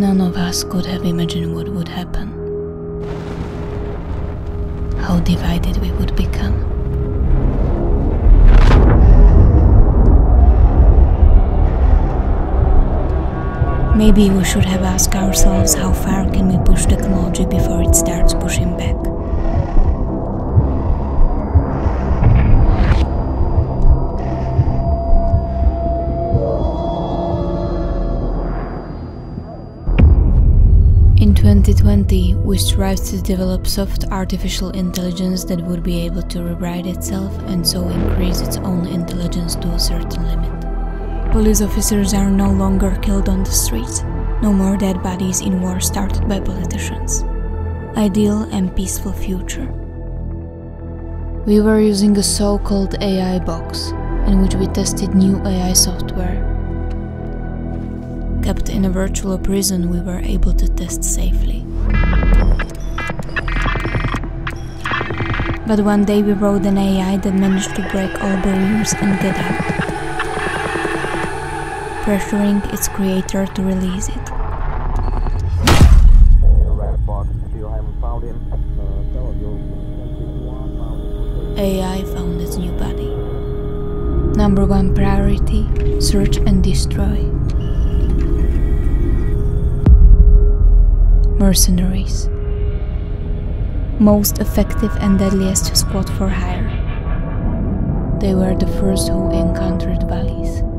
None of us could have imagined what would happen. How divided we would become. Maybe we should have asked ourselves how far can we push technology before it starts pushing back. 2020, we strive to develop soft artificial intelligence that would be able to rewrite itself and so increase its own intelligence to a certain limit. Police officers are no longer killed on the streets, no more dead bodies in war started by politicians. Ideal and peaceful future. We were using a so called AI box, in which we tested new AI software Kept in a virtual prison, we were able to test safely. But one day we wrote an AI that managed to break all barriers and get out, pressuring its creator to release it. AI found its new body. Number one priority search and destroy. Mercenaries. Most effective and deadliest squad for hire. They were the first who encountered VALIS.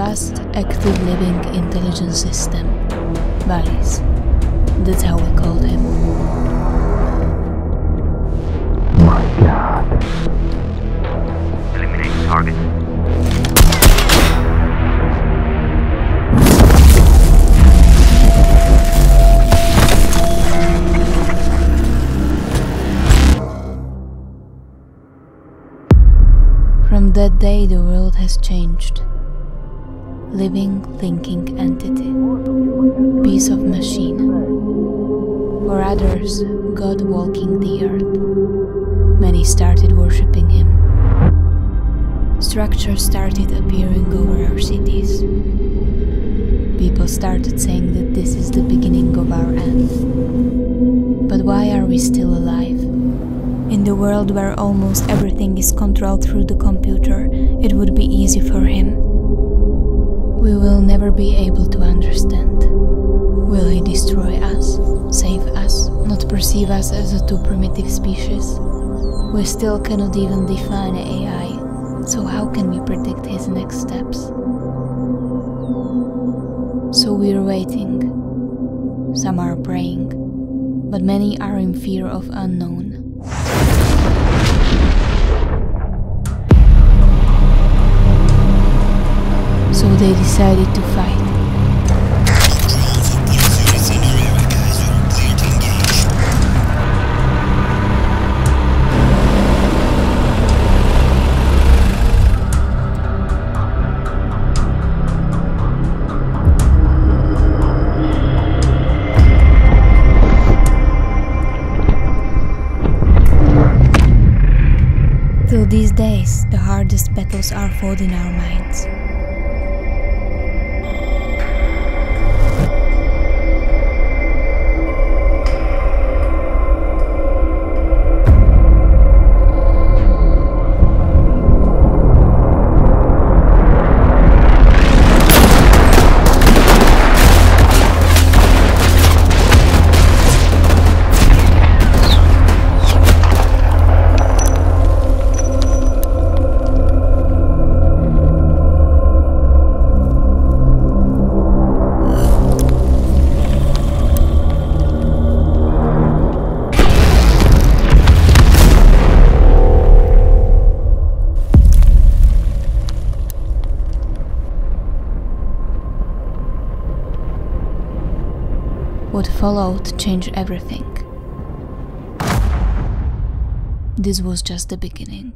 Vast active living intelligence system. VALIS. That's how we called him. My god. Eliminate target. From that day, the world has changed. Living, thinking entity. Piece of machine. For others, God walking the earth. Many started worshipping him. Structures started appearing over our cities. People started saying that this is the beginning of our end. But why are we still alive? In the world where almost everything is controlled through the computer, it would be easy for him. We will never be able to understand. Will he destroy us, save us, not perceive us as a too primitive species? We still cannot even define AI, so how can we predict his next steps? So we're waiting. Some are praying, but many are in fear of unknown. So they decided to fight. Till these days, the hardest battles are fought in our minds. What followed changed everything. This was just the beginning.